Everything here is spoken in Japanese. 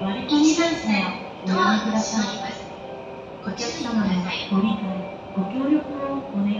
割り切り電をご覧ください。ご理解、ご協力をお願いします。